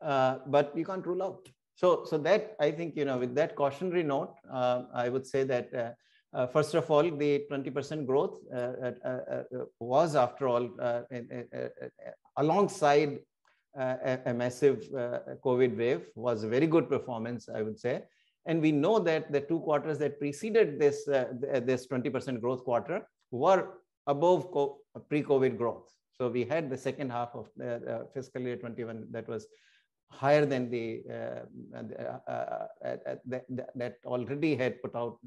uh, but you can't rule out. So, so that I think, you know, with that cautionary note, uh, I would say that uh, uh, first of all, the 20% growth uh, was, after all, alongside a, a, massive COVID wave, was a very good performance, I would say. And we know that the two quarters that preceded this, uh, this 20% growth quarter were above pre-COVID growth. So we had the second half of the uh, fiscal year 21 that was higher than the, uh, uh, uh, uh that, that already had put out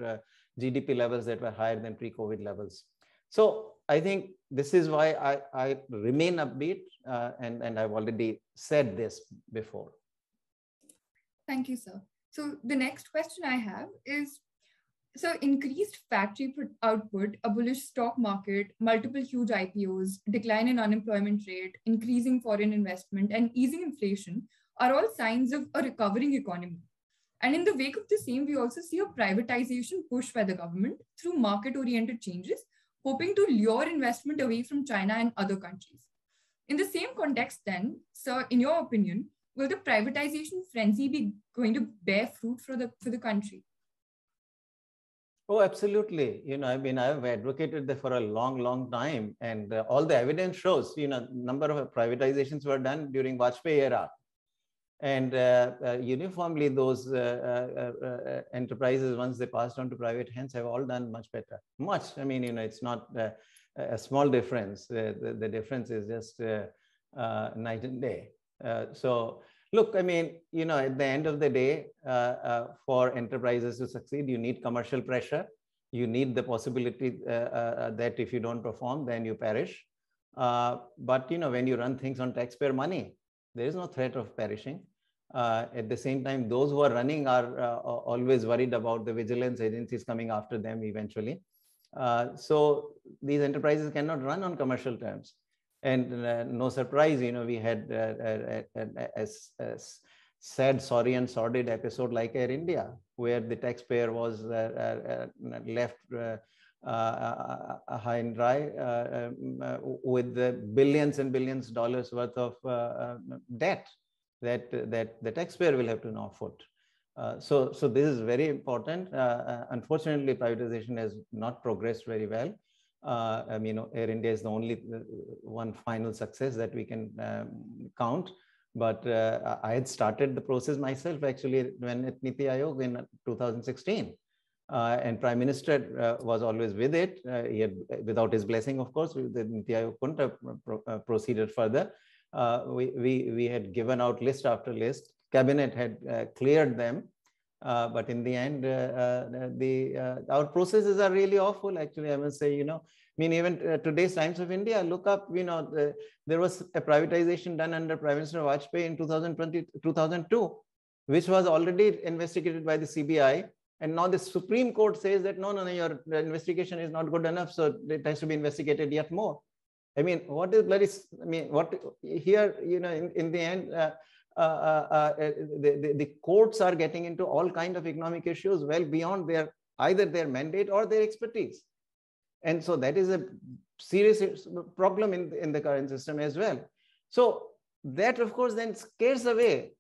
GDP levels that were higher than pre-COVID levels. So I think this is why I, I remain upbeat and, and I've already said this before. Thank you, sir. So the next question I have is, so increased factory output, a bullish stock market, multiple huge IPOs, decline in unemployment rate, increasing foreign investment, and easing inflation are all signs of a recovering economy. And in the wake of the same, we also see a privatization push by the government through market-oriented changes, hoping to lure investment away from China and other countries. In the same context, then, sir, in your opinion, will the privatization frenzy be going to bear fruit for the for the country? Oh, absolutely. You know, I mean, I've advocated that for a long, long time, and uh, all the evidence shows. You know, number of privatizations were done during Vajpayee era, and uh, uh, uniformly those uh, uh, uh, enterprises, once they passed on to private hands, have all done much better. Much. I mean, you know, it's not a small difference. The, the, the difference is just night and day. So look, I mean, you know, at the end of the day, uh, uh, for enterprises to succeed, you need commercial pressure. You need the possibility uh, uh that if you don't perform, then you perish. Uh, but, you know, when you run things on taxpayer money, there is no threat of perishing. Uh, at the same time, those who are running are always worried about the vigilance agencies coming after them eventually. so these enterprises cannot run on commercial terms. And uh, no surprise, you know, we had a, a, a, a, sad, sorry, and sordid episode like Air India, where the taxpayer was uh, uh, left uh, uh, uh, high and dry um, with billions and billions of dollars worth of debt that that the taxpayer will have to now foot. so, so this is very important. unfortunately, privatization has not progressed very well. Uh, I mean, Air India is the only uh, one final success that we can um, count. But uh, I had started the process myself actually when at Niti Aayog in 2016. Uh, and Prime Minister uh, was always with it. Uh, he had, without his blessing, of course, the Niti Aayog couldn't have pro proceeded further. we, we, we had given out list after list. Cabinet had cleared them. Uh, but in the end, uh, uh, the our processes are really awful. Actually, I must say, you know, I mean, even today's Times of India, look up, you know, the, there was a privatization done under Prime Minister Vajpayee in 2020, 2002, which was already investigated by the CBI. And now the Supreme Court says that no, no, no, your investigation is not good enough, so it has to be investigated yet more. I mean, what is bloody? I mean, what here? You know, in, in the end, uh, uh, uh, uh, the, the, the, courts are getting into all kind of economic issues well beyond their either their mandate or their expertise. And so that is a serious problem in, in the current system as well. So that, of course, then scares away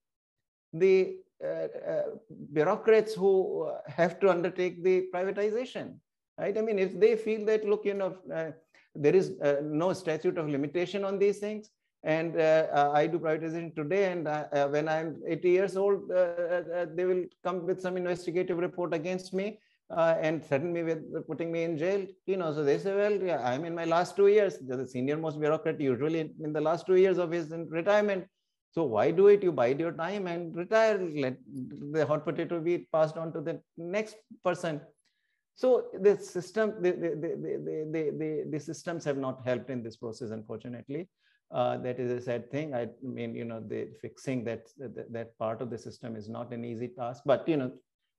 the uh, uh, bureaucrats who have to undertake the privatization, right? I mean, if they feel that, look, you know, uh, there is no statute of limitation on these things, and uh, uh, I do privatization today. And uh, when I'm 80 years old, they will come with some investigative report against me and threaten me with putting me in jail. You know, so they say, well, yeah, I'm in my last two years. The senior most bureaucrat usually in the last two years of his retirement. So why do it? You bide your time and retire. Let the hot potato be passed on to the next person. So the system, the, the, the, the, the, the, systems have not helped in this process, unfortunately uh, that is a sad thing. I mean, you know, the fixing that, that, that part of the system is not an easy task, but you know,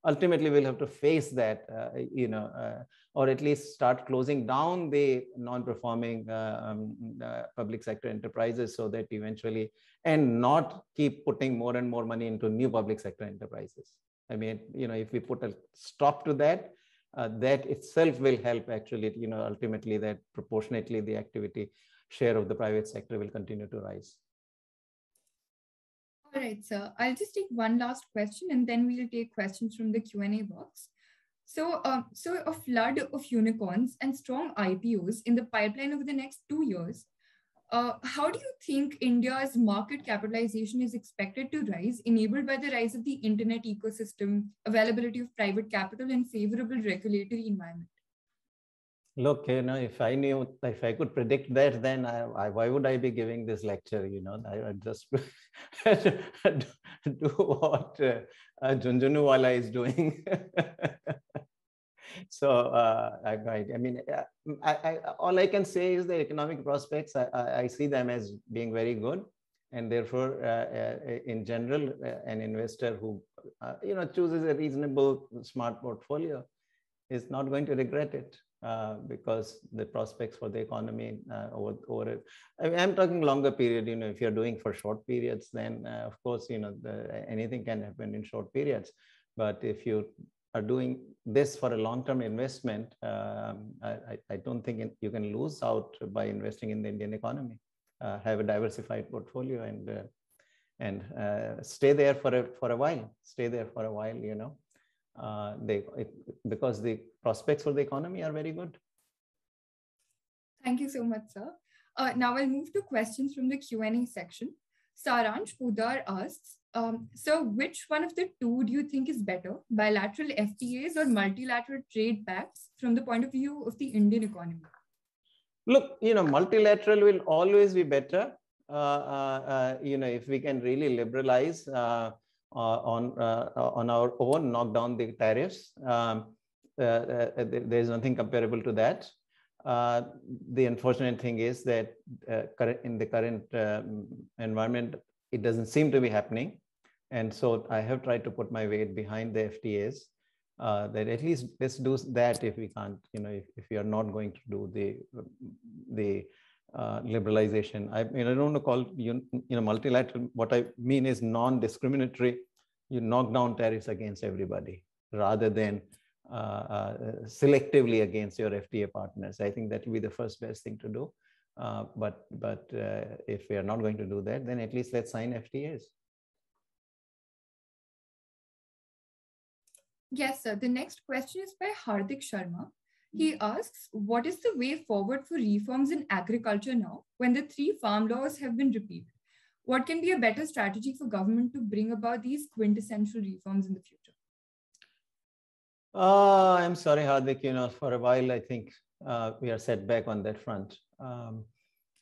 ultimately we'll have to face that, uh, you know, uh, or at least start closing down the non-performing uh, um, uh, public sector enterprises so that eventually, and not keep putting more and more money into new public sector enterprises. I mean, you know, if we put a stop to that, uh, that itself will help actually, you know, ultimately that proportionately the activity share of the private sector will continue to rise. All right, sir. I'll just take one last question and then we'll take questions from the Q&A box. So, um, so a flood of unicorns and strong IPOs in the pipeline over the next two years, uh, how do you think India's market capitalization is expected to rise, enabled by the rise of the internet ecosystem, availability of private capital, and favorable regulatory environment? Look you know if i knew if i could predict that then I, I, why would i be giving this lecture you know? I would just do what uh, uh, Jhunjhunwala is doing. So uh, I, I, mean uh, I, I, all i can say is the economic prospects I, I see them as being very good. And therefore uh, uh, in general uh, an investor who you know chooses a reasonable smart portfolio is not going to regret it uh, because the prospects for the economy uh, over, over it. I mean, I'm talking longer period, you know, if you're doing for short periods, then uh, of course, you know, the, anything can happen in short periods. But if you are doing this for a long-term investment, um, I, I, don't think you can lose out by investing in the Indian economy. Uh, have a diversified portfolio and uh, and uh, stay there for a for a while. Stay there for a while. You know, uh, they it, because the prospects for the economy are very good. Thank you so much, sir. Uh, now I'll move to questions from the Q&A section. Saransh Pudar asks, um, so which one of the two do you think is better, bilateral FTAs or multilateral trade pacts from the point of view of the Indian economy? Look, you know, multilateral will always be better. Uh, uh, uh you know, if we can really liberalize uh, uh, on on our own, knock down the tariffs, um, there is nothing comparable to that. Uh, the unfortunate thing is that uh, in the current um, environment, it doesn't seem to be happening. And so I have tried to put my weight behind the FTAs uh, that at least let's do that if we can't, you know, if, if we are not going to do the, the uh, liberalization. I mean, I don't want to call you, you know, multilateral. What I mean is non-discriminatory. You knock down tariffs against everybody rather than uh, uh, selectively against your FTA partners. I think that will be the first best thing to do. Uh, but but if we are not going to do that, then at least let's sign FTAs. Yes, sir. The next question is by Hardik Sharma. He asks, what is the way forward for reforms in agriculture now when the three farm laws have been repealed? What can be a better strategy for government to bring about these quintessential reforms in the future? Uh, I'm sorry, Hardik, you know, for a while, I think uh, we are set back on that front. Um,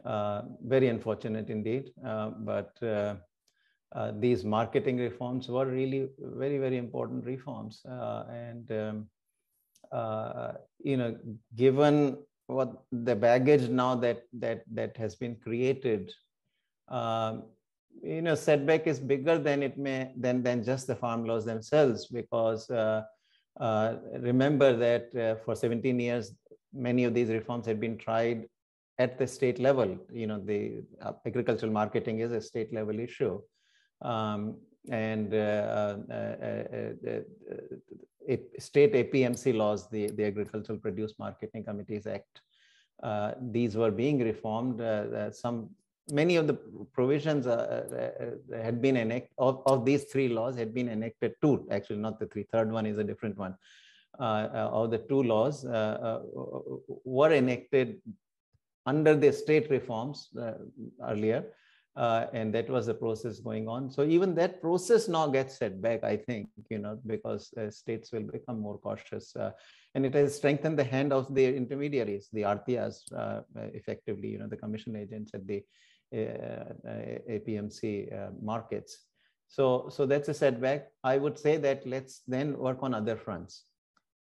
uh, very unfortunate indeed, uh, but uh, uh, these marketing reforms were really very, very important reforms. and, um, you know, given what the baggage now that, that, that has been created, um, you know, setback is bigger than it may, than, than just the farm laws themselves because uh, remember that uh, for 17 years, many of these reforms had been tried at the state level. You know, the uh, agricultural marketing is a state level issue. Um, and uh, uh, state APMC laws, the, the Agricultural Produce Marketing Committees Act, these were being reformed. some many of the provisions uh, uh, had been enacted of, of these three laws had been enacted two actually not the three third one is a different one uh, uh of the two laws uh, uh, were enacted under the state reforms earlier and that was the process going on so even that process now gets set back i think you know because states will become more cautious and it has strengthened the hand of the intermediaries the arhtiyas effectively you know the commission agents at the APMC uh, markets. So, so that's a setback. I would say that let's then work on other fronts.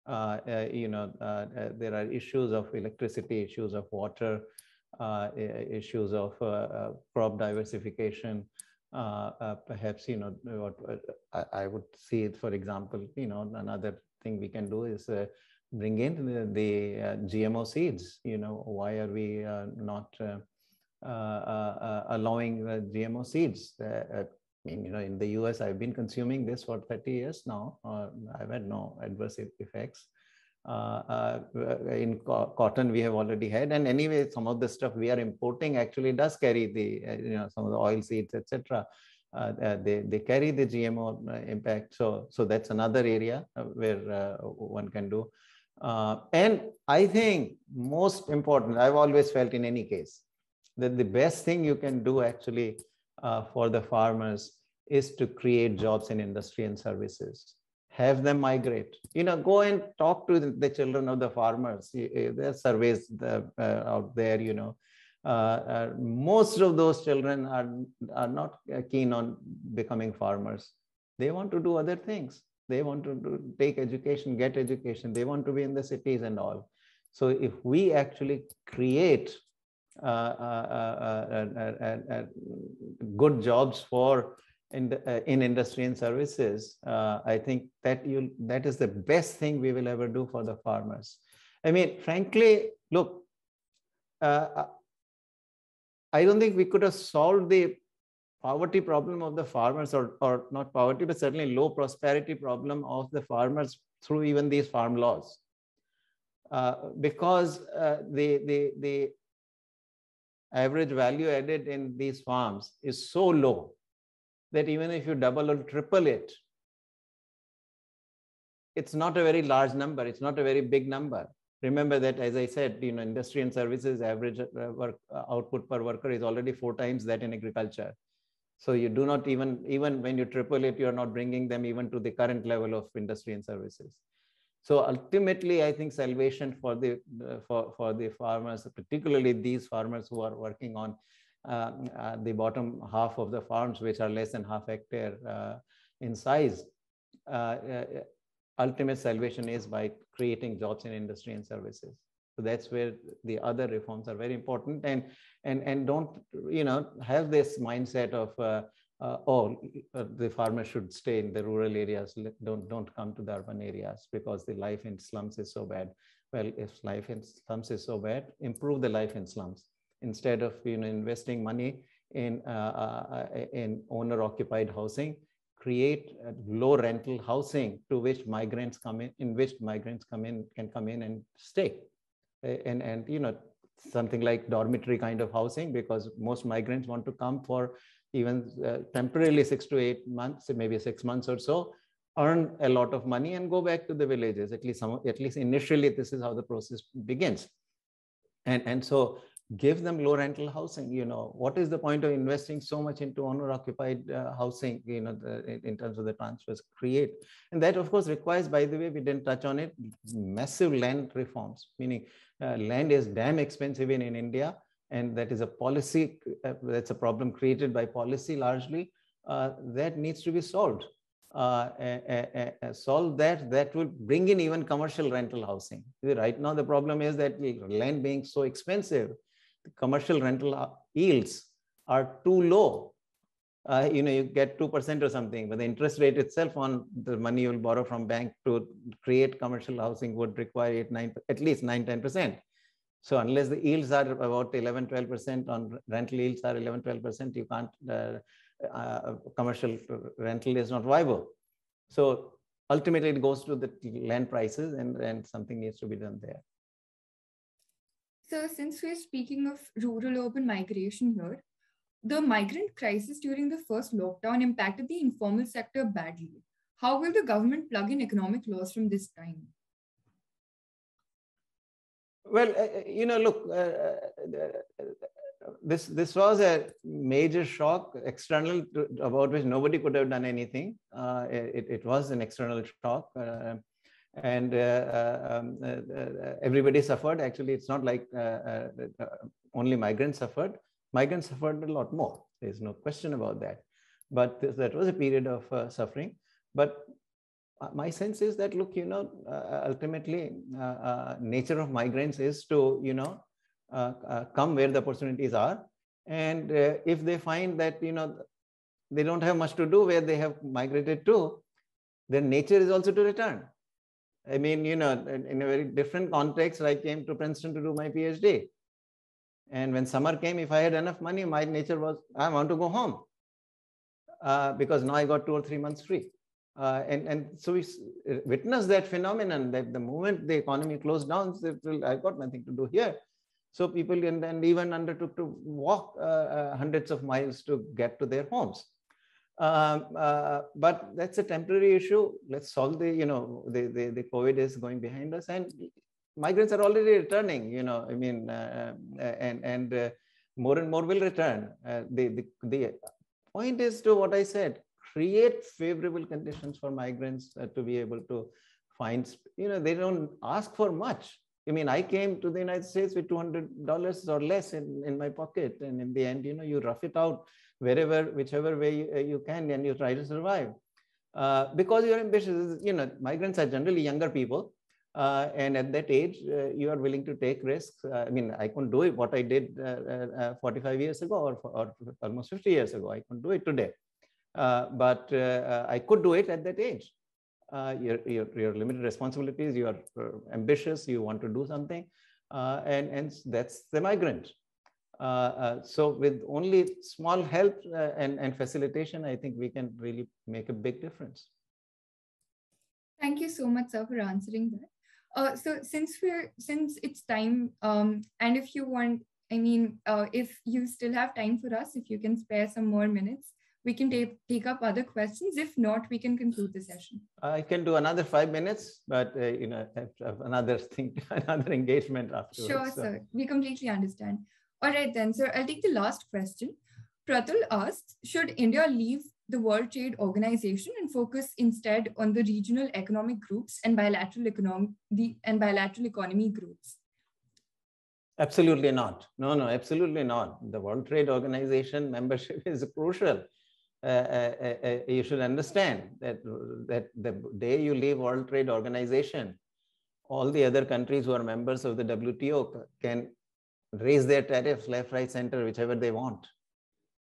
Uh, uh, you know, uh, uh, there are issues of electricity, issues of water, uh, Uh, issues of uh, uh, crop diversification. perhaps, you know, what I, I, would see it, for example, you know, another thing we can do is bring in the, the GMO seeds. You know, why are we not uh, uh, uh, allowing GMO seeds. I mean, you know, in the US, I've been consuming this for 30 years now. I've had no adverse effects. Uh, uh, in co cotton we have already had. And anyway some of the stuff we are importing actually does carry the uh, you know some of the oil seeds etc they they carry the gmo impact. So so that's another area where one can do. And i think most important i've always felt in any case that the best thing you can do actually uh, for the farmers is to create jobs in industry and services have them migrate. You know go and talk to the, children of the farmers. There are surveys uh, out there you know. Uh, uh, most of those children are are not keen on becoming farmers. They want to do other things. They want to do, take education get education. They want to be in the cities and all. So if we actually create uh, uh, uh, good jobs for in, the, in industry and services, I think that you that is the best thing we will ever do for the farmers. I mean, frankly, look, I don't think we could have solved the poverty problem of the farmers or, or not poverty, but certainly low prosperity problem of the farmers through even these farm laws. Uh, because uh, the, the, the average value added in these farms is so low that even if you double or triple it, it's not a very large number. It's not a very big number. Remember that, as I said, you know, industry and services average uh, work, uh, output per worker is already four times that in agriculture. So you do not even, even when you triple it, you're not bringing them even to the current level of industry and services. So ultimately, I think salvation for the uh, for for the farmers, particularly these farmers who are working on the bottom half of the farms, which are less than half hectare uh, in size. Uh, uh, ultimate salvation is by creating jobs in industry and services. So that's where the other reforms are very important, and and and don't you know have this mindset of uh, oh, uh, the farmers should stay in the rural areas. Don't don't come to the urban areas because the life in slums is so bad. Well, if life in slums is so bad, improve the life in slums instead of you know investing money in uh, uh in owner occupied housing. Create low rental housing to which migrants come in, in which migrants come in can come in and stay, and and you know something like dormitory kind of housing because most migrants want to come for even uh, temporarily six to eight months, maybe six months or so, earn a lot of money and go back to the villages. At least some, at least initially, this is how the process begins. And, and so give them low rental housing. You know, what is the point of investing so much into owner occupied uh, housing, you know, the, in terms of the transfers create. And that of course requires, by the way, we didn't touch on it, massive land reforms, meaning uh, land is damn expensive in, in India and that is a policy, uh, that's a problem created by policy largely, uh, that needs to be solved. Uh, solve that, that will bring in even commercial rental housing. Right now, the problem is that land being so expensive, the commercial rental yields are too low. Uh, you know, you get 2% or something, but the interest rate itself on the money you'll borrow from bank to create commercial housing would require eight, nine, at least 9, 10%. So unless the yields are about 11, 12% on rental yields are 11, 12%, you can't, uh, uh, commercial rental is not viable. So ultimately it goes to the land prices and, and something needs to be done there. So since we're speaking of rural urban migration here, the migrant crisis during the first lockdown impacted the informal sector badly. How will the government plug in economic loss from this time? Well, uh, uh, you know, look, uh, this this was a major shock, external, about which nobody could have done anything. it, it was an external shock, and um, everybody suffered. Actually, it's not like only migrants suffered. Migrants suffered a lot more. There's no question about that. But that was a period of suffering. But uh, my sense is that look you know uh, ultimately uh, uh, nature of migrants is to you know uh, uh come where the opportunities are and if they find that you know they don't have much to do where they have migrated to then nature is also to return i mean you know in, a very different context i came to princeton to do my phd and when summer came if i had enough money my nature was i want to go home because now i got two or three months free uh, and, and so we witnessed that phenomenon that the moment the economy closed down, I've got nothing to do here. So people and, and even undertook to walk uh, uh, hundreds of miles to get to their homes. Um, uh, but that's a temporary issue. Let's solve the, you know, the, the, the COVID is going behind us and migrants are already returning, you know, I mean, uh, uh, and, and more and more will return. the, the, the point is to what I said, create favorable conditions for migrants uh, to be able to find, you know, they don't ask for much. I mean, I came to the United States with $200 or less in, in my pocket. And in the end, you know, you rough it out wherever, whichever way you, uh, you can, and you try to survive. Uh, because you're ambitious, you know, migrants are generally younger people. Uh, and at that age, uh, you are willing to take risks. Uh, I mean, I couldn't do it what I did uh, 45 years ago or, or almost 50 years ago. I couldn't do it today. But I could do it at that age. Your, your, your, limited responsibilities, you are ambitious, you want to do something, and, and that's the migrant. Uh, uh, so with only small help uh, and, and facilitation, I think we can really make a big difference. Thank you so much, sir, for answering that. Uh, so since we're since it's time, um, and if you want, I mean, uh, if you still have time for us, if you can spare some more minutes, we can take take up other questions. If not, we can conclude the session. I can do another five minutes, but uh, you know, another thing, another engagement afterwards. Sure, so. sir. We completely understand. All right, then, sir, I'll take the last question. Pratul asks, should India leave the World Trade Organization and focus instead on the regional economic groups and bilateral economic the and bilateral economy groups? Absolutely not. No, no, absolutely not. The World Trade Organization membership is crucial. Uh, uh, uh, uh you should understand that, that the day you leave World Trade Organization, all the other countries who are members of the WTO can raise their tariffs left, right, center, whichever they want.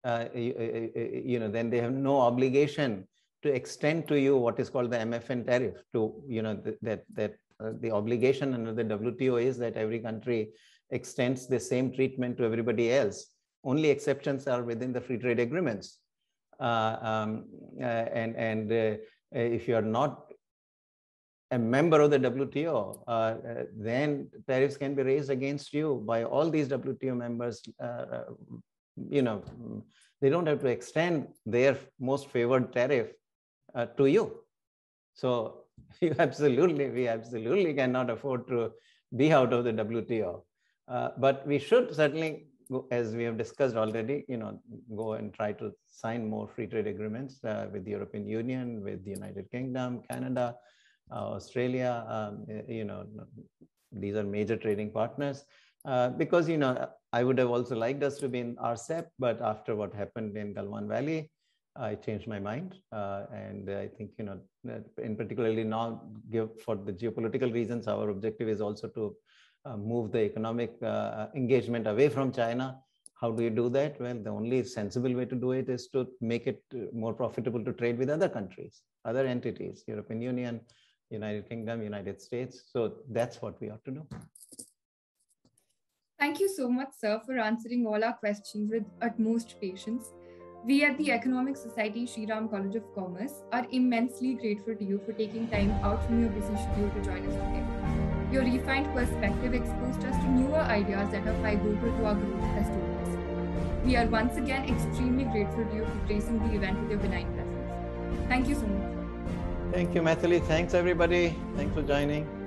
Uh, you, uh, uh, you, know, then they have no obligation to extend to you what is called the MFN tariff. To you know th that that uh, the obligation under the WTO is that every country extends the same treatment to everybody else. Only exceptions are within the free trade agreements. Uh, um, uh, and and if you are not a member of the WTO, uh, uh, then tariffs can be raised against you by all these WTO members. Uh, uh, you know, they don't have to extend their most favored tariff uh, to you. So you absolutely, we absolutely cannot afford to be out of the WTO. Uh, but we should certainly, as we have discussed already, you know, go and try to sign more free trade agreements with the European Union, with the United Kingdom, Canada, uh, Australia, um, you know, these are major trading partners. Uh, because, you know, I would have also liked us to be in RCEP, but after what happened in Galwan Valley, I changed my mind. Uh, and I think, you know, in particularly now, give for the geopolitical reasons, our objective is also to uh, move the economic uh, engagement away from China. How do you do that? Well, the only sensible way to do it is to make it more profitable to trade with other countries, other entities, European Union, United Kingdom, United States. So that's what we ought to do. Thank you so much, sir, for answering all our questions with utmost patience. We at the Economic Society Shri Ram College of Commerce are immensely grateful to you for taking time out from your busy schedule to join us today. Your refined perspective exposed us to newer ideas that are vital to our growth as students. We are once again extremely grateful to you for gracing the event with your benign presence. Thank you so much. Thank you, Mathili. Thanks, everybody. Thanks for joining.